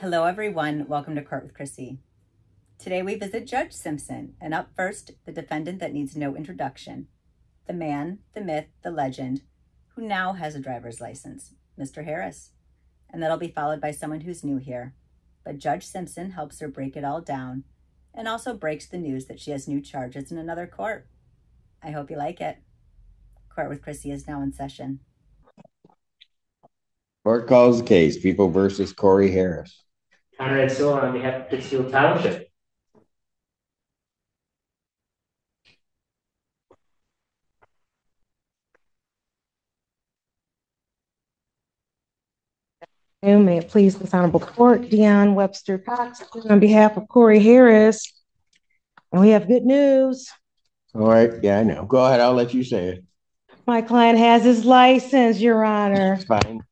Hello, everyone. Welcome to Court with Krissy. Today we visit Judge Simpson, and up first, the defendant that needs no introduction the man, the myth, the legend, who now has a driver's license, Mr. Harris. And that'll be followed by someone who's new here. But Judge Simpson helps her break it all down and also breaks the news that she has new charges in another court. I hope you like it. Court with Krissy is now in session. Court calls the case, People versus Corey Harris. Conrad Sewell on behalf of Pittsfield Township. May it please this honorable court, Deon Webster Cox, on behalf of Corey Harris. And we have good news. All right, yeah, I know. Go ahead, I'll let you say it. My client has his license, your honor. It's fine.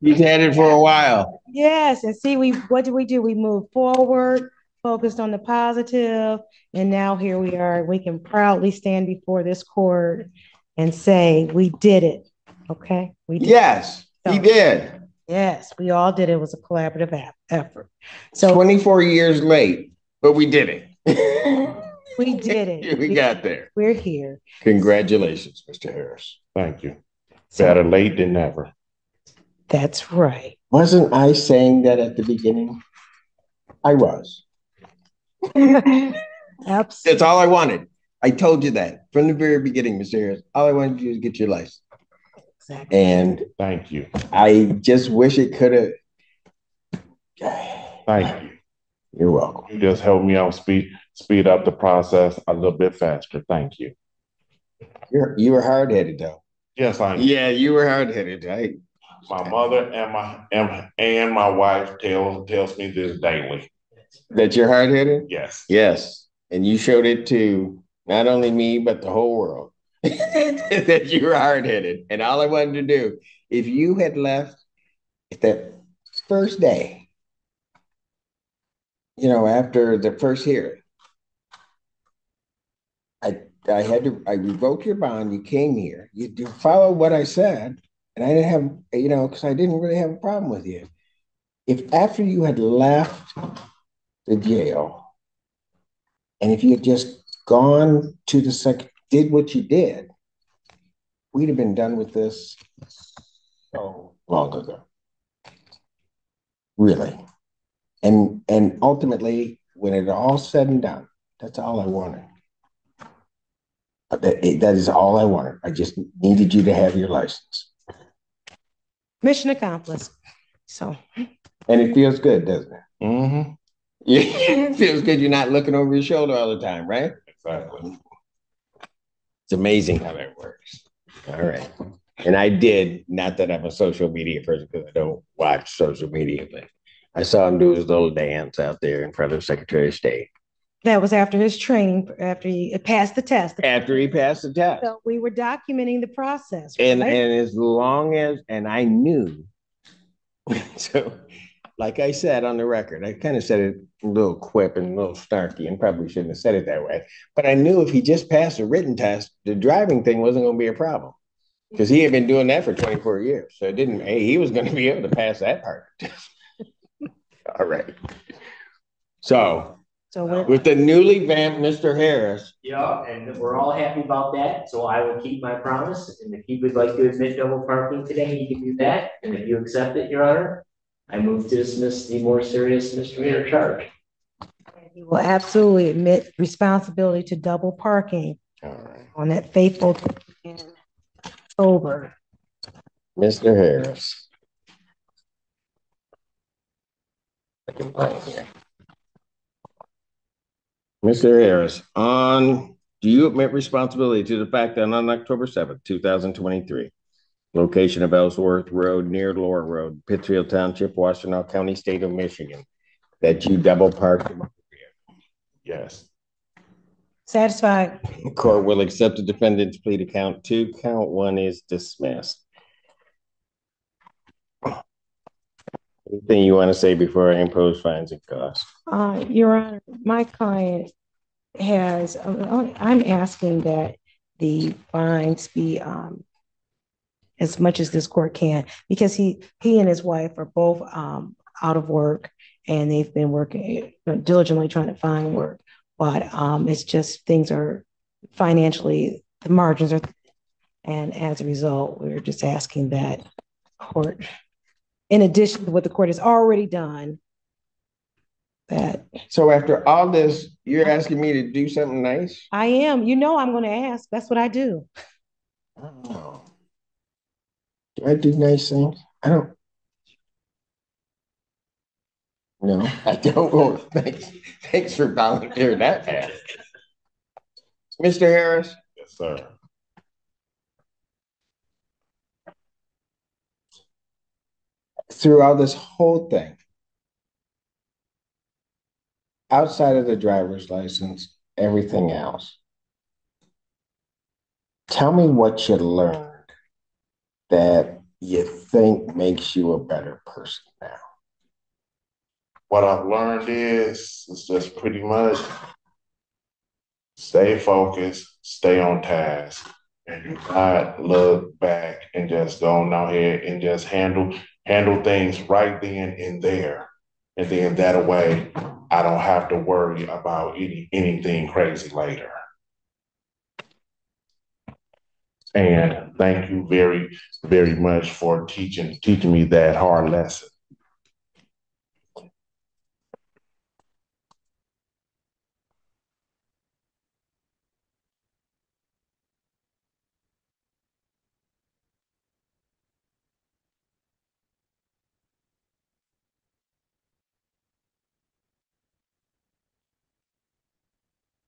He's had it for a while. Yes, and see, we, what did we do? We moved forward, focused on the positive, and now here we are. We can proudly stand before this court and say, we did it, okay? We did. Yes, he did. Yes, we all did. It was a collaborative ap- effort. So Twenty-four years late, but we did it. we did it. We got there. We're here. Congratulations, Mr. Harris. Thank you. So- Better late than never. That's right. Wasn't I saying that at the beginning? I was. Absolutely. That's all I wanted. I told you that from the very beginning, Mr. Harris. All I wanted you to get your license. Exactly. And Thank you. I just wish it could have. Thank you. You're welcome. You just helped me out speed speed up the process a little bit faster. Thank you. You're you were hard headed though. Yes, I Yeah, you were hard headed. I my mother and my and, and my wife tells tells me this daily. that you're hard headed. Yes. Yes, and you showed it to not only me but the whole world that you were hard headed. And all I wanted to do, if you had left that first day, you know, after the first hearing, I I had to I revoked your bond. You came here. You, you followed what I said, and I didn't have you know because I didn't really have a problem with you. If after you had left the jail, and if you had just gone to the sec, did what you did, we'd have been done with this so long ago. Really. And and ultimately, when it all said and done, that's all I wanted. That, that is all I wanted. I just needed you to have your license. Mission accomplished. So And it feels good, doesn't it? Mm-hmm. Yeah, it feels good. You're not looking over your shoulder all the time, right? Exactly. It's amazing how that works. All right. And I did, not that I'm a social media person because I don't watch social media, but I saw him do his little dance out there in front of Secretary of State that was after his training, after he passed the test. after he passed the test. So we were documenting the process. And right? and as long as and I knew so like I said on the record, I kind of said it a little quip and a little snarky and probably shouldn't have said it that way. But I knew if he just passed a written test, the driving thing wasn't going to be a problem because he had been doing that for 24 years. So it didn't, hey, he was going to be able to pass that part. All right. So So we're, with the newly vamped Mr. Harris, Yeah, and we're all happy about that, so I will keep my promise, and if he would like to admit double parking today, he can do that, and if you accept it, your honor, I move to dismiss the more serious misdemeanor charge. he will absolutely admit responsibility to double parking all right, on that faithful and sober. Mr. Harris. I can find here. Mr. Harris, on, do you admit responsibility to the fact that on October seventh, two thousand twenty-three, location of Ellsworth Road near Lohr Road, Pittsfield Township, Washtenaw County, State of Michigan, that you double parked? Yes. Satisfied? Court will accept the defendant's plea to count two, count one is dismissed. Anything you want to say before I impose fines and costs? Uh, Your Honor, my client has, uh, I'm asking that the fines be, um, as much as this court can, because he, he and his wife are both, um, out of work and they've been working diligently trying to find work. But, um, it's just, things are financially, the margins are, and as a result, we're just asking that court, in addition to what the court has already done, that So after all this, you're asking me to do something nice? I am, you know, I'm gonna ask, that's what I do. Oh. Do I do nice things? I don't. No, I don't. Well, thanks, thanks for volunteering that, Pat. Mr. Harris, Yes, sir. throughout this whole thing, outside of the driver's license, everything mm. else, tell me what you learned that you think makes you a better person now. What I've learned is, is just pretty much stay focused, stay on task, and do not look back and just go on out here and just handle handle things right then and there. And then that way, I don't have to worry about any anything crazy later. And thank you very, very much for teaching teaching me that hard lesson.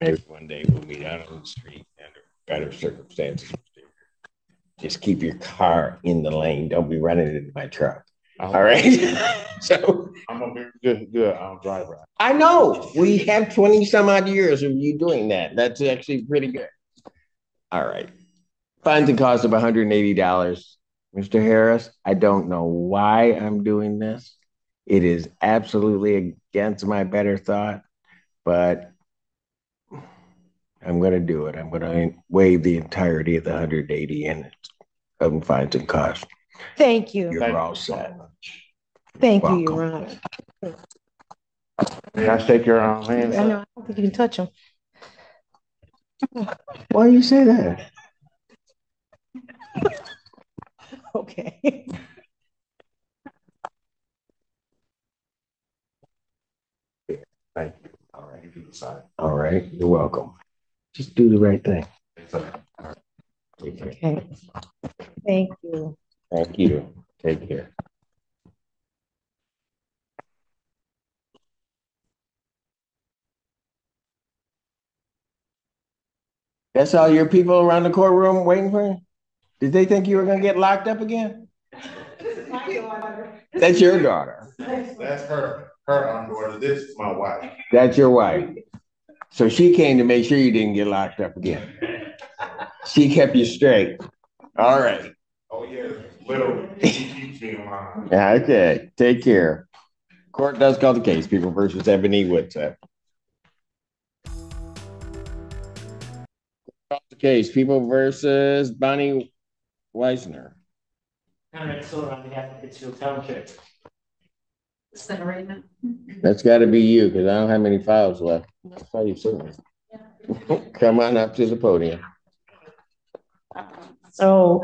Maybe one day we'll meet out on the street under better circumstances. Just keep your car in the lane. Don't be running into my truck. All right. so I'm a very good, good um, driver. I know we have 20 some odd years of you doing that. That's actually pretty good. All right. Fines and costs of $180. Mr. Harris, I don't know why I'm doing this. It is absolutely against my better thought, but I'm going to do it. I'm going to waive the entirety of the 180 and um, fines and costs. Thank you, You're all set. thank you, Your welcome. Honor. May I shake your um, I know, I don't think you can touch them. Why do you say that? Okay. Thank you. All right. All right. You're welcome. Just do the right thing. Take. Okay. Thank you. Thank you. Take care. That's all your people around the courtroom waiting for you? Did they think you were gonna get locked up again? That's your daughter. That's her, her daughter. This is my wife. That's your wife. So she came to make sure you didn't get locked up again. She kept you straight. All right. Oh, yeah, little, she keeps me in line. Yeah, okay. Take care. Court does call the case, people versus Ebony Woodsett. Call the case, people versus Bonnie Weisner. Conrad Siller on behalf of Pittsfield Township. Is that right now? That's gotta be you, because I don't have many files left. I saw you sitting. Come on up to the podium. So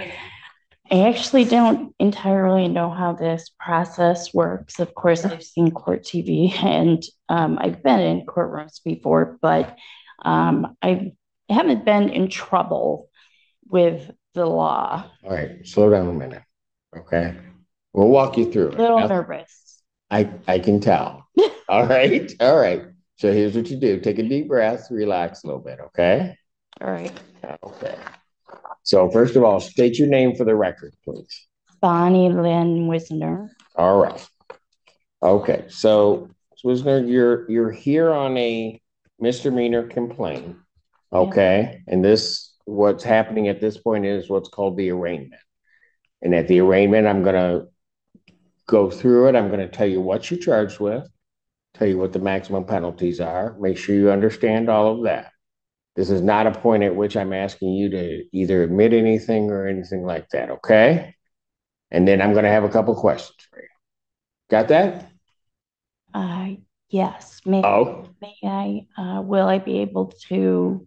I actually don't entirely know how this process works. Of course, I've seen court TV and um, I've been in courtrooms before, but um, I haven't been in trouble with the law. All right, slow down a minute, okay? We'll walk you through A little it. nervous. I, I can tell. All right, all right. So here's what you do. Take a deep breath, relax a little bit, okay? All right. Okay. So first of all, state your name for the record, please. Bonnie Lynn Wisner. All right. Okay, so Wisner, you're you're here on a misdemeanor complaint. Okay, and this what's happening at this point is what's called the arraignment. And at the arraignment, I'm gonna go through it. I'm gonna tell you what you're charged with, tell you what the maximum penalties are, make sure you understand all of that. This is not a point at which I'm asking you to either admit anything or anything like that, okay? And then I'm gonna have a couple questions for you. Got that? Uh, yes, may, Oh, may I, uh, will I be able to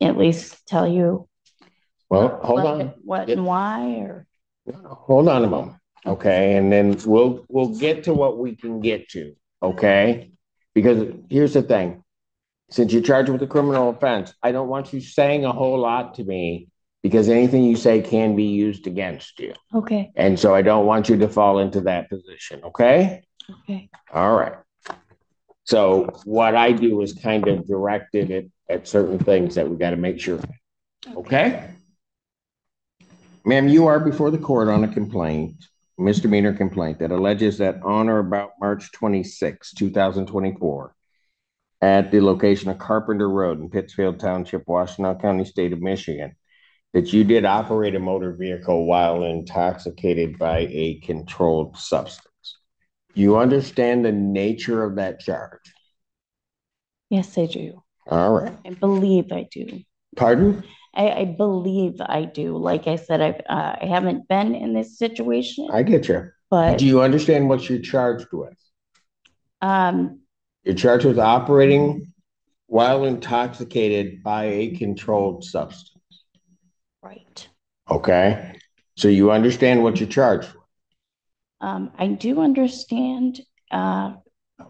at least tell you? well, hold what- on. What and why, or, Hold on a moment, okay? And then we'll, we'll get to what we can get to, okay? Because here's the thing. Since you're charged with a criminal offense, I don't want you saying a whole lot to me because anything you say can be used against you. okay, And so I don't want you to fall into that position, okay? okay, All right. So what I do is kind of directed it at certain things that we got to make sure, okay? Ma'am, you are before the court on a complaint, misdemeanor complaint that alleges that on or about March 26, 2024, at the location of Carpenter Road in Pittsfield Township, Washtenaw County, State of Michigan, that you did operate a motor vehicle while intoxicated by a controlled substance. You understand the nature of that charge? yes, I do. All right. I believe I do. Pardon? I, I believe I do. Like I said, I've, uh, I haven't been in this situation, I get you. but, Do you understand what you're charged with? um, You're charged with operating while intoxicated by a controlled substance. right. Okay? So you understand what you're charged with? Um, I do understand, uh,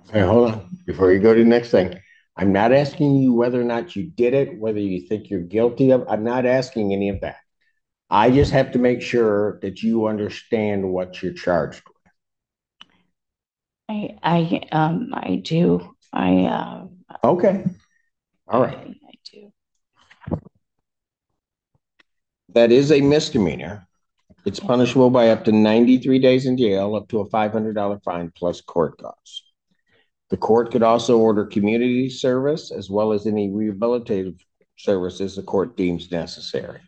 Okay, hold on. Before you go to the next thing, I'm not asking you whether or not you did it, whether you think you're guilty of, I'm not asking any of that. I just have to make sure that you understand what you're charged with. I, I, um, I do. I, uh. Okay. All right. I I do. That is a misdemeanor. It's punishable by up to ninety-three days in jail, up to a five hundred dollar fine plus court costs. The court could also order community service as well as any rehabilitative services the court deems necessary.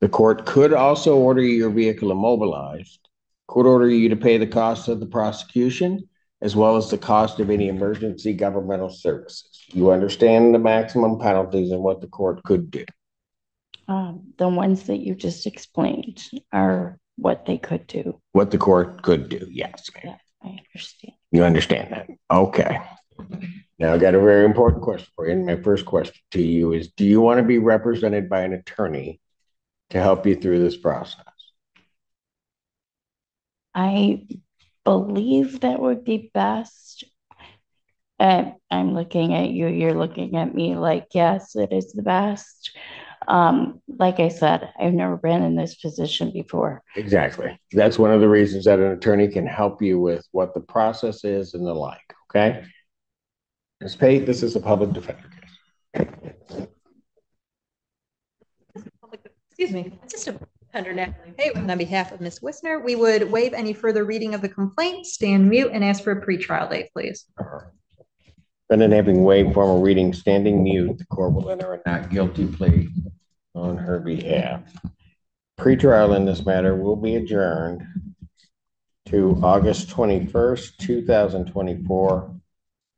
The court could also order your vehicle immobilized, could order you to pay the cost of the prosecution as well as the cost of any emergency governmental services. You understand the maximum penalties and what the court could do. Um, the ones that you just explained are what they could do. What the court could do, yes, ma'am. Yeah, I understand. You understand that? Okay. Now I got a very important question for you. And my first question to you is, do you want to be represented by an attorney to help you through this process? I believe that would be best. Uh, I'm looking at you, you're looking at me like, yes, it is the best. Um, like I said, I've never been in this position before. Exactly. That's one of the reasons that an attorney can help you with what the process is and the like, okay? Ms. Pate, this is a public defender case. Excuse me, Assistant Defender Natalie Haywood, on behalf of Ms. Wisner, we would waive any further reading of the complaint, stand mute, and ask for a pretrial date, please. Defendant having waived formal reading, standing mute, the court will enter a not guilty plea on her behalf. Pretrial in this matter will be adjourned to August twenty-first, two thousand twenty-four,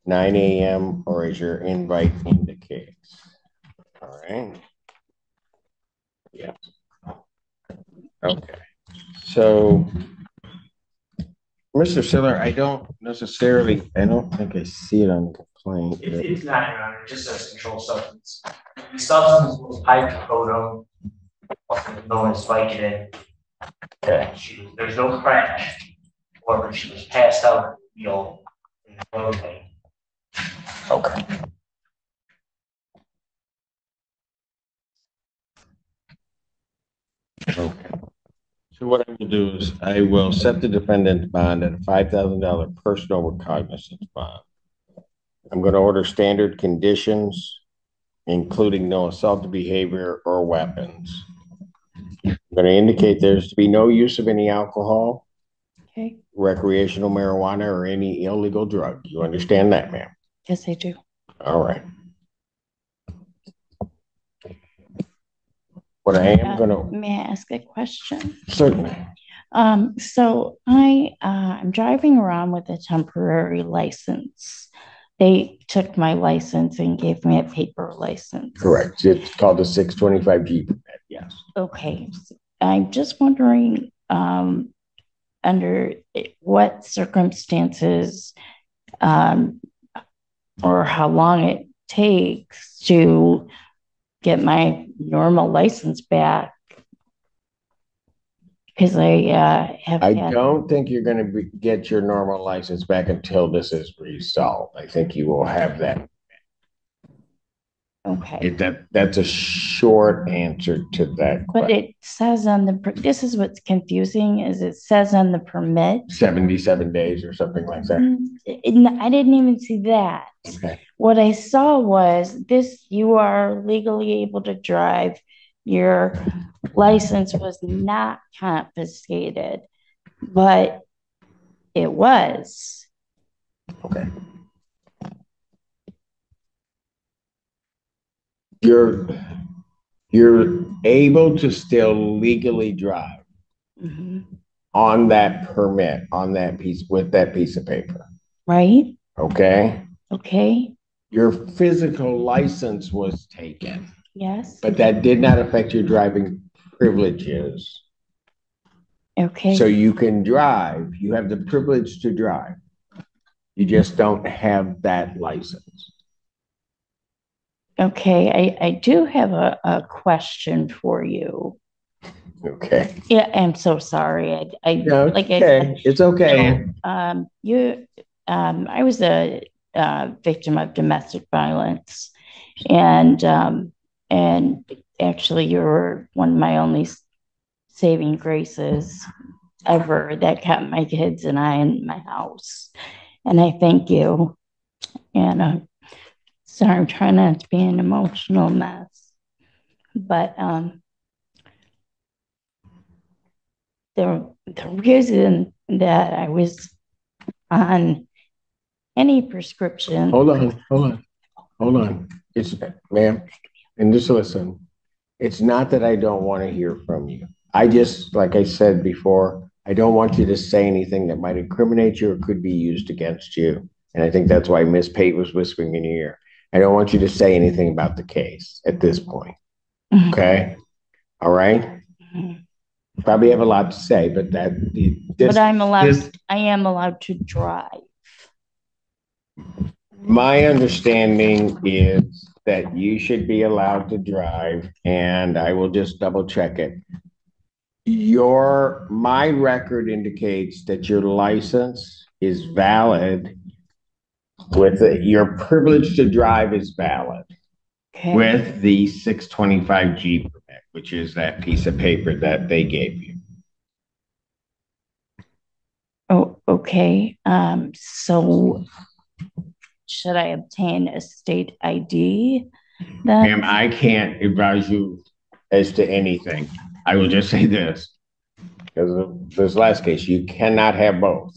nine AM, or as your invite indicates. All right. Yeah. Okay, so Mr. Siller, I don't necessarily, I don't think I see it on the complaint. It, it's not, Your Honor, it just says controlled substance. The substance was hydrocodone, also known as Vicodin. Okay. She, was- there's no crash, or she was passed out on the wheel in the roadway. Okay. Okay. So what I will do is I will set the defendant's bond at a five thousand dollar personal recognizance bond. I'm gonna order standard conditions, including no assault behavior or weapons. I'm gonna indicate there's to be no use of any alcohol, Okay, recreational marijuana, or any illegal drug. You understand that, ma'am? yes, I do. All right. What I am Uh, gonna, May I ask a question? certainly, Um, so I, uh, I'm driving around with a temporary license. They took my license and gave me a paper license. correct. It's called a six twenty-five G permit, yes. Okay, I'm just wondering, um, under what circumstances, um, or how long it takes to get my normal license back. Because I, uh, have I had, don't think you're gonna be, get your normal license back until this is resolved. I think you will have that. okay. It, that, that's a short answer to that But question. it says on the, this is what's confusing, is it says on the permit. Seventy-seven days or something like that. Mm, it- I didn't even see that. Okay. What I saw was this, you are legally able to drive. Your license was not confiscated, but it was. Okay. You're, you're able to still legally drive Mhm. on that permit, on that piece, with that piece of paper, Right? okay? Okay, Your physical license was taken, yes, but that did not affect your driving privileges. okay. So you can drive, you have the privilege to drive. You just don't have that license. Okay, I, I do have a, a question for you. Okay. Yeah, I'm so sorry. I, I, No, it's like I okay. said, It's okay. Um, you, um, I was a, uh, victim of domestic violence. And, um, and actually you were one of my only saving graces ever that kept my kids and I in my house. And I thank you. And, uh, sorry, I'm trying not to be an emotional mess. But, um, the, the reason that I was on any prescription. Hold on, hold on, hold on. It's, ma'am, and just listen. It's not that I don't want to hear from you. I just, like I said before, I don't want you to say anything that might incriminate you or could be used against you. And I think that's why Miss Pate was whispering in your ear. I don't want you to say anything about the case at this point, Mhm. okay? All right? Mhm. Probably have a lot to say, but that. this- But I'm allowed, this- I am allowed to drive. My understanding is that you should be allowed to drive, and I will just double check it. Your, my record indicates that your license is valid with, the- your privilege to drive is valid Okay. with the six twenty-five G permit, which is that piece of paper that they gave you. Oh, okay. Um, so should I obtain a state ID Ma'am. I can't advise you as to anything. I will just say this. Because of this last case, you cannot have both.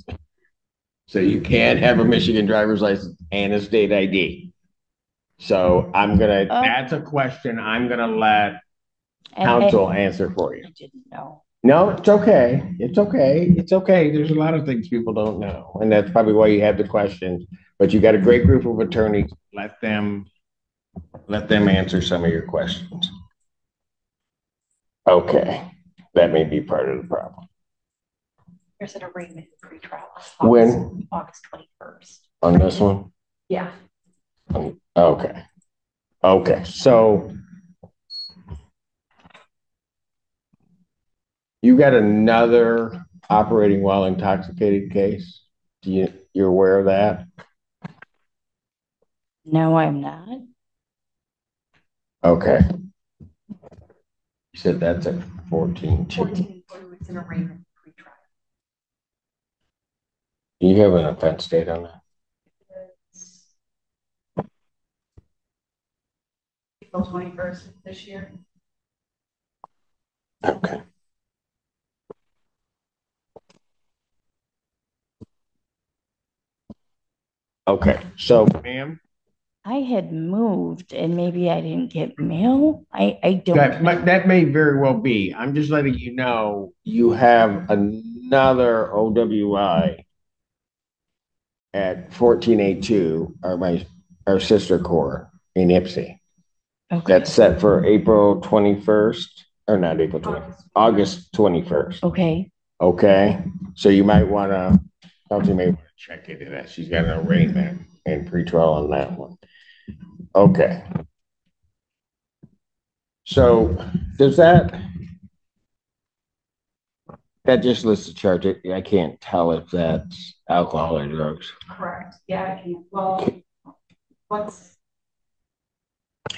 So you can't have a Michigan driver's license and a state ID. So I'm gonna, Oh. that's a question I'm gonna let And I- council answer for you. I didn't know. No, it's okay. It's okay. It's okay. There's a lot of things people don't know. And that's probably why you had the question. But you got a great group of attorneys. Let them, let them answer some of your questions. Okay, that may be part of the problem. There's an arraignment pretrial. When? August twenty-first. On this one? Yeah. Okay. Okay, so you got another operating while intoxicated case? Do you, you're aware of that? No, I'm not. Okay. You said that's at fourteen two. Fourteen, it's an arraignment pretrial. Do you have an offense date on that? April twenty-first this year. Okay. Okay, so ma'am, I had moved and maybe I didn't get mail. I, I don't. that, know. that may very well be. I'm just letting you know, you have another OWI at fourteen A two, our my, our sister court in Ypsi. Okay. That's set for April twenty-first, or not April twenty, August twenty-first. Okay, Okay, so you might wanna, Kelsey may wanna check into that. She's got an arraignment and pretrial on that one. Okay. So does that? That just lists the charge. I- I can't tell if that's alcohol or drugs. Correct, yeah, I can, well, what's?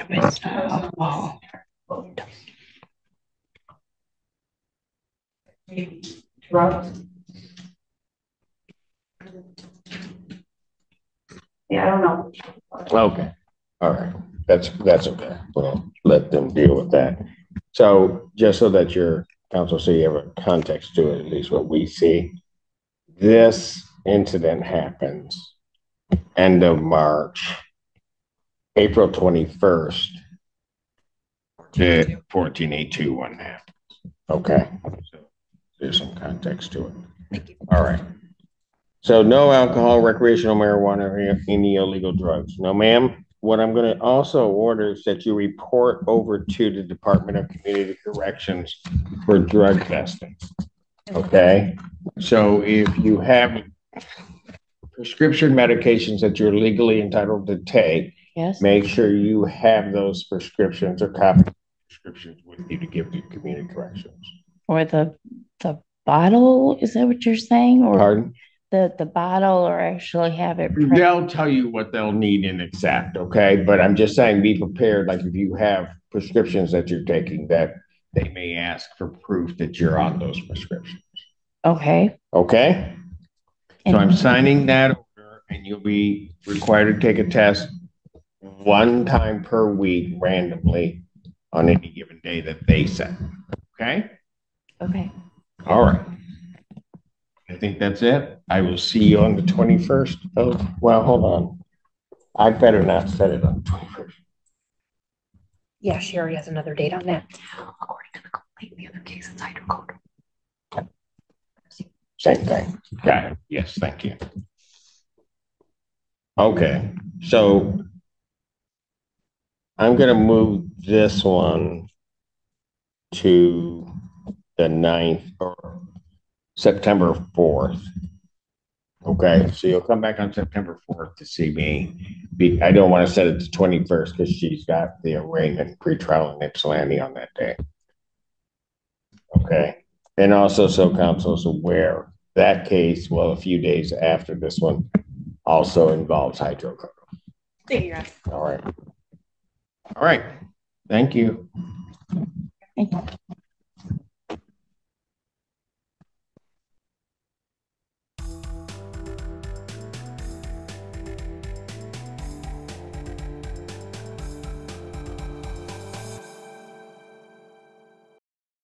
It's not alcohol. Maybe drugs. Yeah, I don't know. Okay, all right, that's, that's okay. We'll let them deal with that. So just so that your council, see you have a context to it, at least what we see. This incident happens end of March, April twenty-first. The fourteen eight two one happens. Okay, so there's some context to it. All right. So no alcohol, recreational marijuana, or any illegal drugs. No, ma'am. What I'm gonna also order is that you report over to the Department of Community Corrections for drug testing. Okay? So if you have prescription medications that you're legally entitled to take, Yes, make sure you have those prescriptions or copy prescriptions with you to give to community corrections. or the, the bottle, is that what you're saying? Or Pardon? The, the bottle or actually have it? printed? They'll tell you what they'll need in exact, okay? But I'm just saying, be prepared, like if you have prescriptions that you're taking, that they may ask for proof that you're on those prescriptions, Okay. okay? So I'm And- signing that order and you'll be required to take a test one time per week randomly on any given day that they set, okay? Okay, All right. I think that's it. I will see you on the twenty-first of, well, hold on. I better not set it on the twenty-first. Yeah, she already has another date on that. According to the complaint, in the other case, it's hydrocodone. Same thing. Got it. Yes, thank you. Okay, so I'm gonna move this one to the ninth or September fourth. Okay, so you'll come back on September fourth to see me. Be, I don't want to set it to twenty-first because she's got the arraignment pretrial in Ypsilanti on that day. Okay, and also so counsel is aware, that case, well, a few days after this one, also involves hydrocodone. Thank you, guys. All right. All right, thank you. Thank you.